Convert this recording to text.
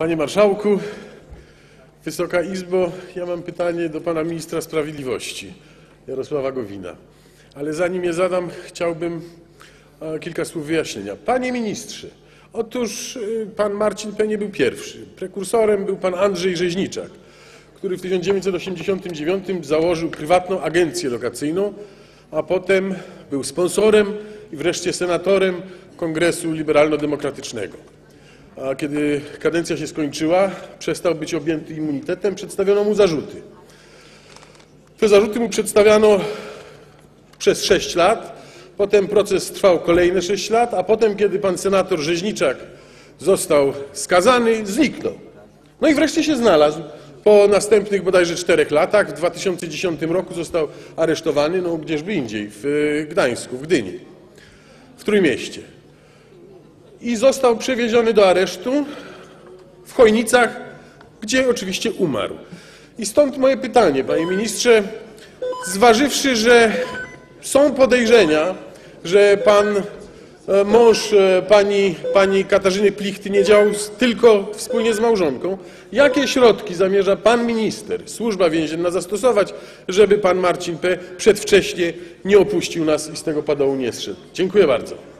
Panie Marszałku, Wysoka Izbo, ja mam pytanie do pana ministra sprawiedliwości Jarosława Gowina. Ale zanim je zadam, chciałbym e, kilka słów wyjaśnienia. Panie ministrze, otóż y, pan Marcin P. nie był pierwszy. Prekursorem był pan Andrzej Rzeźniczak, który w 1989 założył prywatną agencję lokacyjną, a potem był sponsorem i wreszcie senatorem Kongresu Liberalno-Demokratycznego. A kiedy kadencja się skończyła, przestał być objęty immunitetem, przedstawiono mu zarzuty. Te zarzuty mu przedstawiano przez 6 lat, potem proces trwał kolejne 6 lat, a potem, kiedy pan senator Rzeźniczak został skazany, zniknął. No i wreszcie się znalazł. Po następnych bodajże czterech latach, w 2010 roku został aresztowany, no gdzieżby indziej, w Gdańsku, w Gdyni, w Trójmieście i został przewieziony do aresztu w Chojnicach, gdzie oczywiście umarł. I stąd moje pytanie, panie ministrze, zważywszy, że są podejrzenia, że pan e, mąż e, pani, pani Katarzyny Plichty nie działał tylko wspólnie z małżonką, jakie środki zamierza pan minister, służba więzienna zastosować, żeby pan Marcin P. przedwcześnie nie opuścił nas i z tego padołu nie zszedł? Dziękuję bardzo.